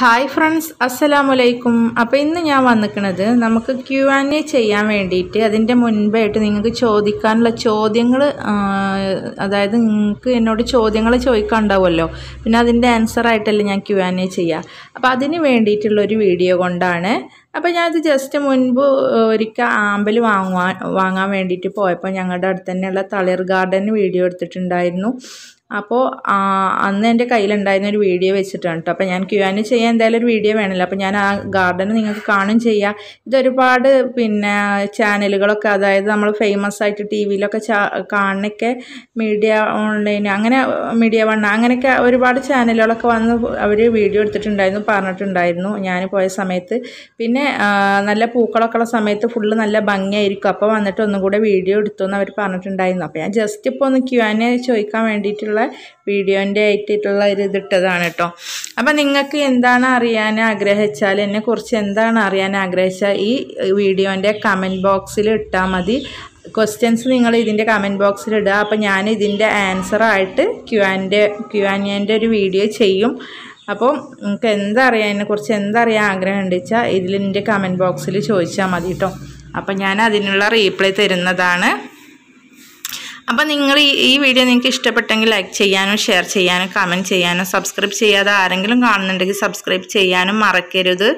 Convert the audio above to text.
Hi friends അസ്സലാമലൈക്കും അപ്പോൾ ഇന്ന് ഞാൻ വന്നിക്കണത് നമുക്ക് ക്യു ആൻഡ് എ ചെയ്യാൻ വേണ്ടിയിട്ട് അതിന്റെ മുൻപായിട്ട് നിങ്ങൾക്ക് ചോദിക്കാനുള്ള ചോദ്യങ്ങൾ അതായത് നിങ്ങൾക്ക് എന്നോട് ചോദ്യങ്ങൾ ചോദിക്കാനുണ്ടാവുമല്ലോ. പിന്നെ അതിന്റെ ആൻസർ ആയിട്ടല്ലേ ഞാൻ ക്യു ആൻഡ് എ ചെയ്യുക അപ്പോൾ അതിന് വേണ്ടിയിട്ടുള്ളൊരു വീഡിയോ കൊണ്ടാണ്. അപ്പോൾ ഞാനത് ജസ്റ്റ് മുൻപ് ഒരിക്കൽ ആമ്പൽ വാങ്ങുവാൻ വാങ്ങാൻ വേണ്ടിയിട്ട് പോയപ്പോൾ ഞങ്ങളുടെ അടുത്ത് തന്നെയുള്ള തളിർ ഗാർഡൻ വീഡിയോ എടുത്തിട്ടുണ്ടായിരുന്നു. അപ്പോൾ അന്ന് എന്റെ കയ്യിലുണ്ടായിരുന്ന ഒരു വീഡിയോ വെച്ചിട്ടാണ് കേട്ടോ അപ്പോൾ ഞാൻ ക്യു ആൻ ചെയ്യാൻ എന്തായാലും ഒരു വീഡിയോ വേണമല്ലോ. അപ്പോൾ ഞാൻ ആ ഗാർഡൻ നിങ്ങൾക്ക് കാണും ചെയ്യാം. ഇതൊരുപാട് പിന്നെ ചാനലുകളൊക്കെ അതായത് നമ്മൾ ഫേമസ് ആയിട്ട് ടി വിയിലൊക്കെ കാണണൊക്കെ മീഡിയ ഓൺലൈൻ അങ്ങനെ മീഡിയ വണ്ണ അങ്ങനെയൊക്കെ ഒരുപാട് ചാനലുകളൊക്കെ വന്ന് അവർ വീഡിയോ എടുത്തിട്ടുണ്ടായിരുന്നു പറഞ്ഞിട്ടുണ്ടായിരുന്നു. ഞാൻ പോയ സമയത്ത്. പിന്നെ നല്ല പൂക്കളൊക്കെ ഉള്ള സമയത്ത് ഫുള്ള് നല്ല ഭംഗിയായിരിക്കും. അപ്പോൾ വന്നിട്ട് ഒന്നും കൂടെ വീഡിയോ എടുത്തു എന്ന് അവർ പറഞ്ഞിട്ടുണ്ടായിരുന്നു. അപ്പോൾ ഞാൻ ജസ്റ്റ് ഇപ്പോൾ ഒന്ന് ക്യു ആൻ ചോദിക്കാൻ വേണ്ടിയിട്ടുള്ള വീഡിയോന്റെ ആയിട്ടുള്ള ഒരു ഇതിട്ടതാണ് കേട്ടോ. അപ്പം നിങ്ങൾക്ക് എന്താണ് അറിയാൻ ആഗ്രഹിച്ചാൽ എന്നെ എന്നെക്കുറിച്ച് എന്താണ് അറിയാൻ ആഗ്രഹിച്ചാൽ ഈ വീഡിയോന്റെ കമന്റ് ബോക്സിൽ ഇട്ടാൽ മതി. ക്വസ്റ്റ്യൻസ് നിങ്ങൾ ഇതിന്റെ കമന്റ് ബോക്സിൽ ഇടുക. അപ്പോൾ ഞാൻ ഇതിന്റെ ആൻസറായിട്ട് ക്യു ആന്റെ ക്യു ആന്റെ ഒരു വീഡിയോ ചെയ്യും. അപ്പോൾ നിങ്ങൾക്ക് എന്തറിയാം അതിനെക്കുറിച്ച് എന്തറിയാൻ ആഗ്രഹം ഉണ്ട് വെച്ചാൽ ഇതിൽ എന്റെ കമന്റ് ബോക്സിൽ ചോദിച്ചാൽ മതി കേട്ടോ. അപ്പം ഞാൻ അതിനുള്ള റീപ്ലൈ തരുന്നതാണ്. അപ്പോൾ നിങ്ങൾ ഈ ഈ വീഡിയോ നിങ്ങൾക്ക് ഇഷ്ടപ്പെട്ടെങ്കിൽ ലൈക്ക് ചെയ്യാനും ഷെയർ ചെയ്യാനും കമന്റ് ചെയ്യാനും സബ്സ്ക്രൈബ് ചെയ്യാതെ ആരെങ്കിലും കാണുന്നുണ്ടെങ്കിൽ സബ്സ്ക്രൈബ് ചെയ്യാനും മറക്കരുത്.